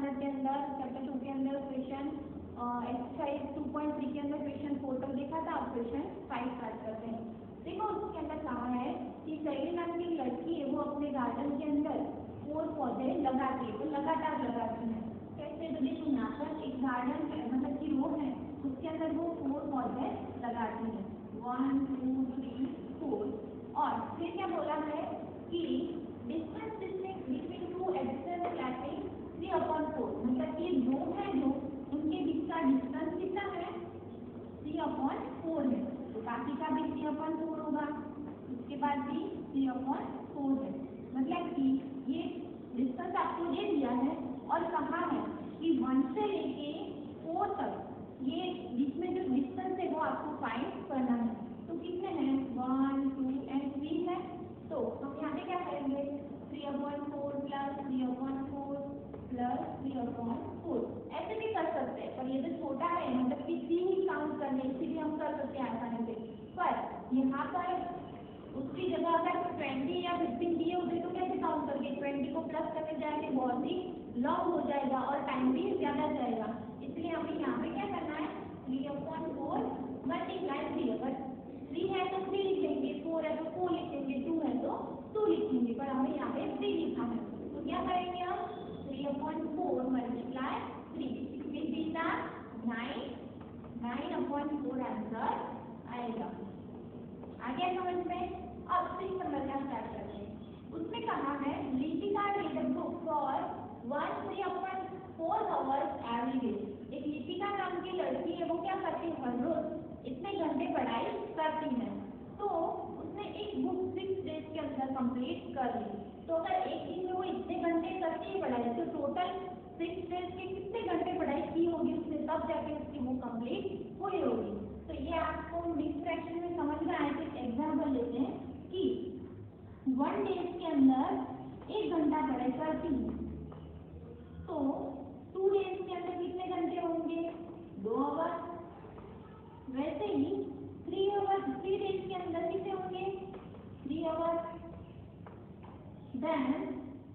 Minute के अंदर chapter two के अंदर question exercise two point three के अंदर क्वेश्चन फोर तक देखा था अब क्वेश्चन फाइव स्टार्ट करते हैं। देखो, उसके अंदर कहा है कि सही नाम की लड़की है, वो अपने गार्डन के अंदर फोर पौधे लगाती है तो लगातार लगाती है। कैसे? तो देखो पर एक गार्डन है मतलब की रोड है, उसके अंदर वो फोर पौधे लगाती है। वन टू थ्री फोर और फिर क्या बोला है कि distance between two addition flatting three upon four मतलब कि दो है जो उनके बीच का डिस्टेंस कितना है थ्री अपॉन फोर है तो बाकी का भी थ्री अपॉन फोर होगा उसके बाद भी थ्री अपॉन फोर है मतलब कि ये डिस्टेंस आपको दे दिया है और कहा है कि वन से लेके फोर तक ये बीच में जो डिस्टेंस है वो आपको फाइंड करना है तो कितने हैं वन टू एंड थ्री है तो हम यहाँ पे क्या करेंगे? Three upon four plus three upon four plus three upon four ऐसे भी कर सकते हैं, पर ये तो छोटा है मतलब कि थ्री ही काउंट करने इसीलिए हम कर सकते हैं आसानी से। पर यहाँ पर उसकी जगह अगर ट्वेंटी या फिफ्टीन दिए होते तो कैसे काउंट करके ट्वेंटी को प्लस करके जाएँगे? बहुत ही लॉन्ग हो जाएगा और टाइम भी ज़्यादा जाएगा। इसलिए हमें यहाँ पे क्या करना है? Three upon four multiply three अगर थ्री है तो थ्री लिखेंगे फोर है तो फोर लिखेंगे टू है तो टू लिखेंगे, पर हमें यहाँ पे थ्री लिखा है। तो क्या करेंगे हम? Three upon four multiply three be the nine nine upon four answer आएगा। आ गया समझ में अब सिक्स नंबर का स्टार्ट करते हैं। उसमें कहा है Lipika read a book for one three upon four hours every day एक लिपिका नाम की लड़की है, वो क्या करती है? हर रोज इतने घंटे पढ़ाई करती है तो उसने एक बुक सिक्स डेज़ के अंदर कंप्लीट कर ली। तो अगर एक दिन में वो इतने घंटे करती है पढ़ाई तो टोटल सिक्स डेज़ के कितने घंटे पढ़ाई की होगी उसने, तब जाके उसकी बुक कंप्लीट हुई होगी। तो ये आपको मिक्स फ्रैक्शन में समझ में आए तो एग्ज़ाम्पल लेते हैं कि वन डेज़ के अंदर एक घंटा पढ़ाई करती है। तो टू डेज़ के अंदर कितने घंटे होंगे? दो आवर वैसे ही थ्री आवर थ्री डेज़ के अंदर कितने होंगे? थ्री आवर देन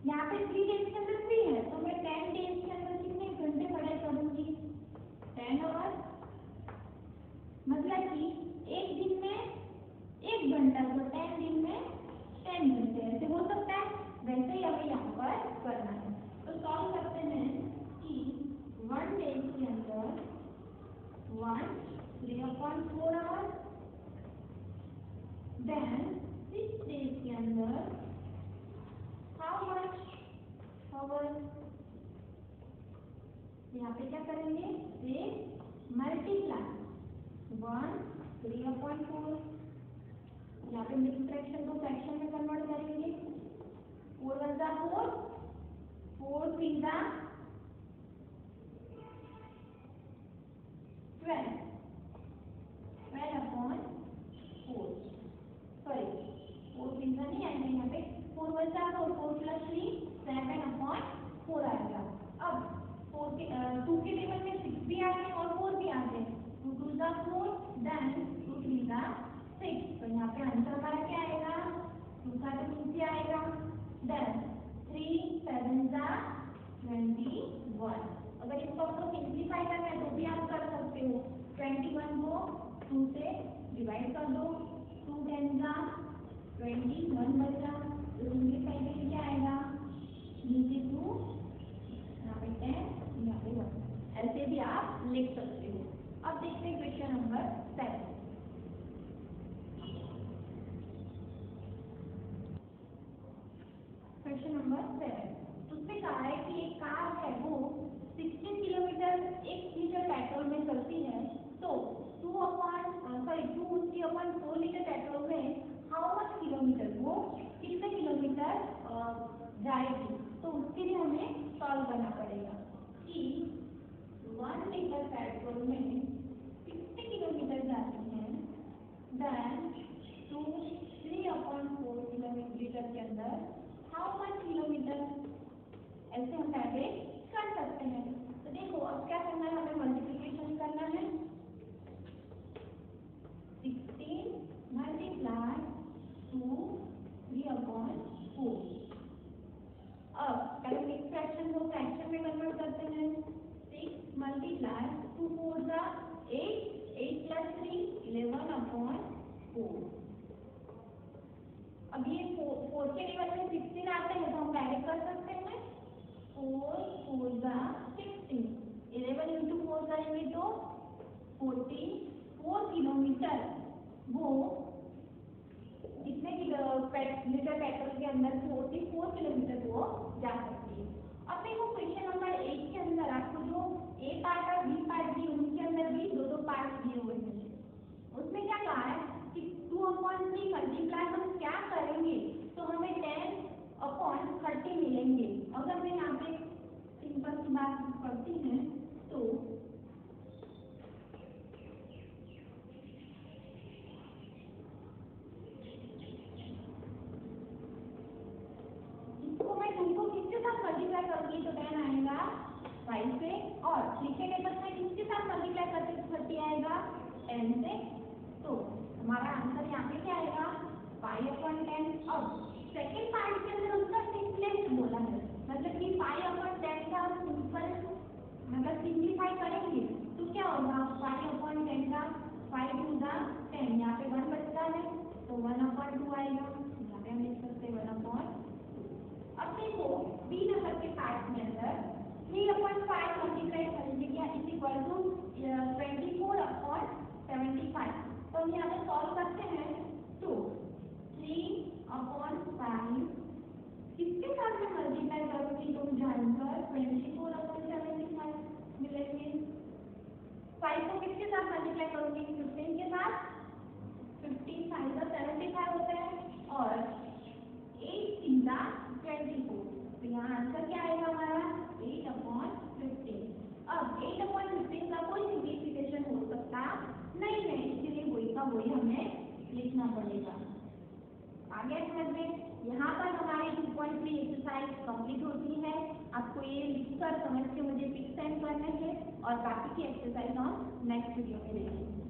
यहाँ पे थ्री डेज़ के अंदर थ्री है तो मैं टेन डेज़ के अंदर कितने घंटे पढ़ाई करूँगी? टेन आवर मतलब कि एक दिन में एक घंटा तो टेन दिन में टेन घंटे, ऐसे हो सकता है। वैसे ही हमें यहाँ पर करना है। तो सॉल्व करते हैं कि वन डेज़ के अंदर one three upon four hours. Then six days के अंदर how much hours? यहाँ पे क्या करेंगे? से multiply one three upon four यहाँ पे मिक्स फ्रैक्शन को फ्रैक्शन में कन्वर्ट करेंगे. फोर वन जा फोर फोर थ्री जा twelve twelve upon four sorry four तीन नहीं आएगा यहाँ पे फोर वन सा four plus three seven upon four आएगा अब फोर के टू के टेबल में सिक्स भी आ गए और फोर भी आ गए। टू टू ज़ा फोर देन टू थ्री ज़ा सिक्स तो यहाँ पे आंसर हमारा क्या आएगा? टू का तो से आएगा। देन थ्री सेवन ज़ा ट्वेंटी वन अगर इसको आपको सिंप्लीफाई करना है तो भी आप कर सकते हो। ट्वेंटी वन को टू से डिवाइड कर दो टू टेन का ट्वेंटी वन बचा तो सिंप्लीफाई करके क्या आएगा नीचे टू यहाँ पे टेन यहाँ पे वन ऐसे भी आप लिख सकते हो। अब देखते हैं question number seven question number seven उसमें कहा है कि एक कार है, वो 16 किलोमीटर एक लीटर पेट्रोल में चलती है। तो two upon sorry two three upon four litre petrol में हाउ मच किलोमीटर वो कितने किलोमीटर जाएगी? तो उसके लिए हमें सॉल्व करना पड़ेगा। लीटर पेट्रोल में कितने किलोमीटर जाती है? Then two three upon four kilometre के अंदर हाउ मच किलोमीटर ऐसे हम पहले कर सकते हैं। तो देखो, अब क्या करना है? हमें मल्टीप्लिकेशन अब ये फोर के लेवल में सिक्सटीन आते हैं तो हम डायरेक्ट कर सकते हैं। फोर फोर ज़ा सिक्सटीन इलेवन इंटू फोर करेंगे तो फोर्टी फोर किलोमीटर वो इतने लीटर पेट्रोल के अंदर फोर्टी फोर किलोमीटर वो जा सकती है। अब देखो क्वेश्चन नंबर एक के अंदर, आपको जो ए पार्ट और बी पार्ट दिए, उनके अंदर भी दो दो पार्ट दिए हुए हैं। उसमें क्या कहा है कि टू अपॉइंट थ्री और थ्री के टेबल में किसके साथ मल्टीप्लाई करते तो थर्टी आएगा? टेन से तो हमारा आंसर यहाँ पे क्या आएगा? फाइव अपॉन टेन अब सेकेंड पार्ट के अंदर उसका सिंपलेस्ट बोला है। मतलब कि फाइव अपॉन टेन का सिंपल मतलब सिंप्लीफाई करेंगे तो क्या होगा? फाइव अपॉन टेन का फाइव टू द टेन यहाँ पे वन बचता है तो वन अपॉन टू आएगा यहाँ पे हम लिख सकते हैं वन अपॉन अब देखो बी नंबर के पार्ट में अंदर थ्री अपॉन फाइव मल्टीप्लाई करेंगे क्या is equal to twenty four upon seventy तो हम यहाँ पे सॉल्व करते हैं तो थ्री अपॉन फाइव किसके साथ में मल्टीप्लाई करूँगी? तुम जानकर. Twenty four upon seventy five मिलेंगे. फाइव को किसके साथ मल्टीप्लाई करूँगी? फिफ्टीन के साथ. फिफ्टीन फाइव का सेवेंटी फाइव होता है. और एट का ट्वेंटी फोर तो यहाँ आंसर क्या आएगा हमारा एट अपॉन फिफ्टीन अब एट अपॉन फिफ्टीन का कोई सिग्निफिकेशन हो सकता नहीं है इसीलिए वही का वही हमें लिखना पड़ेगा आगे समझ में यहाँ पर हमारी two point three exercise complete होती है आपको ये लिखकर समझ के मुझे पिक सेंड करना है और बाकी की एक्सरसाइज हम नेक्स्ट वीडियो में देखेंगे।